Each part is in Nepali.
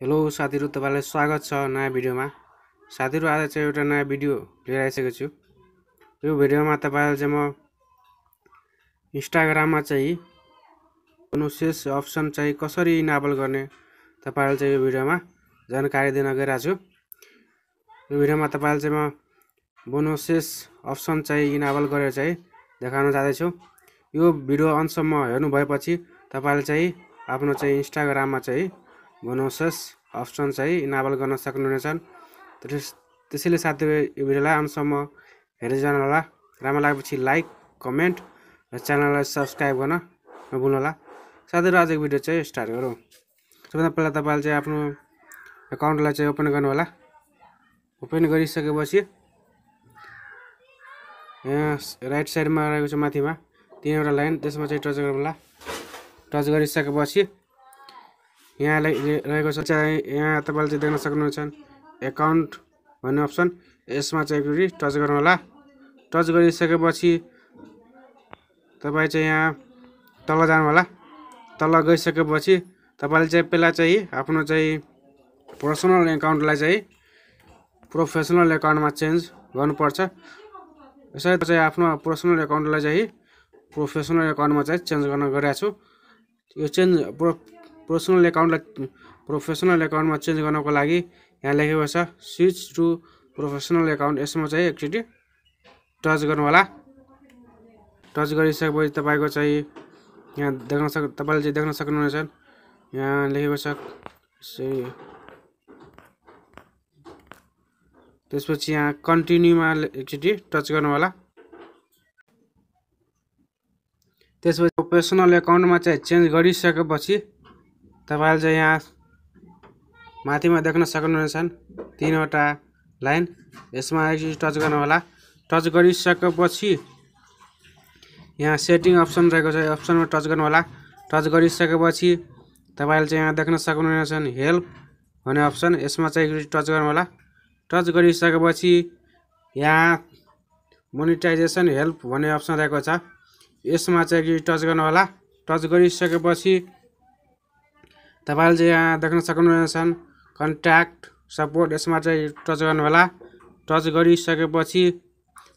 हेलो साथीहरू तपाईँलाई स्वागत छ नयाँ भिडियोमा। साथीहरू आज चाहिँ एउटा नयाँ भिडियो लिएर आइसकेको छु। यो भिडियोमा तपाईँलाई चाहिँ म इन्स्टाग्राममा चाहिँ अनुशेष अप्सन चाहिँ कसरी इनाबल गर्ने तपाईँहरूले चाहिँ यो भिडियोमा जानकारी दिन गइरहेको छु। यो भिडियोमा तपाईँलाई चाहिँ म बोनोसेस अप्सन चाहिँ इनाबल गरेर चाहिँ देखाउन जाँदैछु। यो भिडियो अन्तसम्म हेर्नु भएपछि तपाईँले चाहिँ आफ्नो चाहिँ इन्स्टाग्राममा चाहिँ बोनोसेस अप्सन चाहिँ इनाबल गर्न सक्नुहुनेछन् त्यस त्यसैले साथीहरू यो भिडियोलाई अन्तसम्म हेर्दै जानु होला। राम्रो लागेपछि लाइक कमेन्ट र च्यानललाई सब्सक्राइब गर्न नभुल्नुहोला। साथीहरू आजको भिडियो चाहिँ स्टार्ट गरौँ। सबैभन्दा पहिला तपाईँले चाहिँ आफ्नो एकाउन्टलाई चाहिँ ओपन गर्नु होला ओपन गरिसकेपछि यहाँ राइट साइडमा रहेको छ माथिमा। तिनवटा लाइन त्यसमा चाहिँ टच गरौँ होला टच गरिसकेपछि यहाँ रहेको छ चाहिँ यहाँ तपाईँले चाहिँ देख्न सक्नुहुन्छ एकाउन्ट भन्ने अप्सन यसमा चाहिँ एकचोटि टच गर्नु होला। टच गरिसकेपछि तपाईँ चाहिँ यहाँ तल जानु होला। तल गइसकेपछि तपाईँले चाहिँ पहिला चाहिँ आफ्नो चाहिँ पर्सनल एकाउन्टलाई चाहिँ प्रोफेसनल एकाउन्टमा चेन्ज गर्नुपर्छ। यसरी चाहिँ आफ्नो पर्सनल एकाउन्टलाई चाहिँ प्रोफेसनल एकाउन्टमा चाहिँ चेन्ज गर्न गइरहेको छु। यो चेन्ज प्रो पर्सनल एकाउन्टलाई प्रोफेसनल एकाउन्टमा चेन्ज गर्नको लागि यहाँ लेखेको छ स्विच टु प्रोफेसनल एकाउन्ट यसमा चाहिँ एकचोटि टच गर्नु होला टच गरिसकेपछि तपाईँको चाहिँ यहाँ देख्न सक् तपाईँले चाहिँ देख्न सक्नुहुनेछ। यहाँ लेखेको छ त्यसपछि यहाँ कन्टिन्यूमा एकचोटि टच गर्नु होला त्यसपछि प्रोफेसनल एकाउन्टमा चाहिँ चेन्ज गरिसकेपछि तपाईँले चाहिँ यहाँ माथिमा देख्न सक्नुहुनेछ तिनवटा लाइन। यसमा एकचोटि टच गर्नु होला। टच गरिसकेपछि यहाँ सेटिङ अप्सन रहेको छ। अप्सनमा टच गर्नु होला। टच गरिसकेपछि तपाईँले चाहिँ यहाँ देख्न सक्नुहुनेछ हेल्प भन्ने अप्सन। यसमा चाहिँ एकचोटि टच गर्नु होला। टच गरिसकेपछि यहाँ मोनिटाइजेसन हेल्प भन्ने अप्सन रहेको छ। यसमा चाहिँ एकचोटि टच गर्नु होला। टच गरिसकेपछि तपाईँले चाहिँ यहाँ देख्न सक्नुहुनेछ कन्ट्याक्ट सपोर्ट यसमा चाहिँ टच गर्नु होला टच गरिसकेपछि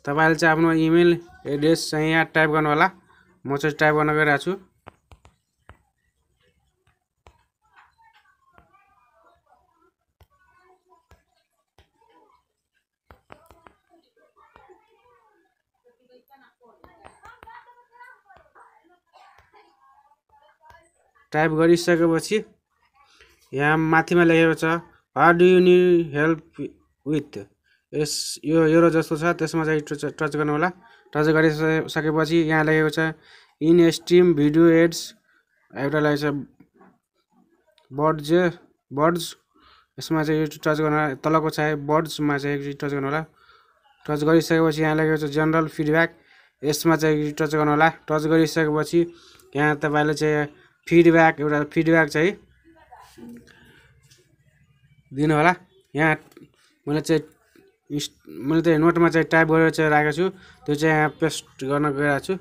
तपाईँले चाहिँ आफ्नो इमेल एड्रेस चाहिँ यहाँ टाइप गर्नु होला म चाहिँ टाइप गर्न गइरहेको छु। टाइप गरिसकेपछि यहाँ माथिमा लेखेको छ how do you need help with this यो एरो जस्तो छ त्यसमा चाहिँ टच टच गर्नु होला टच गरिसकेपछि यहाँ लेखेको छ इन स्ट्रिम भिडियो एड्स एउटा लेखेको छ बर्ड्स बर्ड्स यसमा चाहिँ यो टच गर्नु तलको छ बर्ड्समा चाहिँ एकचोटि टच गर्नु होला टच गरिसकेपछि यहाँ लेखेको छ जनरल फिडब्याक यसमा चाहिँ टच गर्नु होला टच गरिसकेपछि यहाँ तपाईँले चाहिँ फिडब्याक एउटा फिडब्याक चाहिँ दिनु होला। यहाँ मैले चाहिँ मैले चाहिँ नोटमा चाहिँ टाइप गरेर चाहिँ राखेको छु। त्यो चाहिँ यहाँ पेस्ट गर्न गइरहेको छु।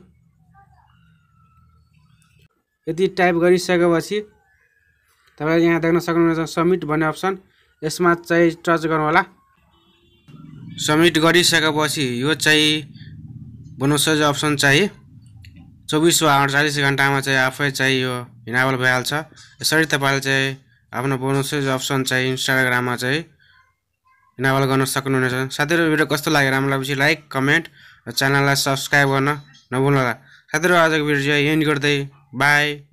यति टाइप गरिसकेपछि तपाईँले यहाँ देख्न सक्नुहुनेछ सब्मिट भन्ने अप्सन। यसमा चाहिँ टच गर्नु होला। सब्मिट गरिसकेपछि यो चाहिँ बोनसज अप्सन चाहिँ चौबिस वा अडचालिस घन्टामा चाहिँ आफै चाहिँ यो इनाबल भइहाल्छ। यसरी तपाईँले चाहिँ आफ्नो बोनसेज अप्सन चाहिँ इन्स्टाग्राममा चाहिँ इनाबल गर्न सक्नुहुनेछ। साथीहरू भिडियो कस्तो लाग्यो? राम्रो लागेपछि लाइक कमेन्ट र च्यानललाई सब्सक्राइब गर्न नभुल्नुहोला। साथीहरू आजको भिडियो चाहिँ एन्ड गर्दै। बाई।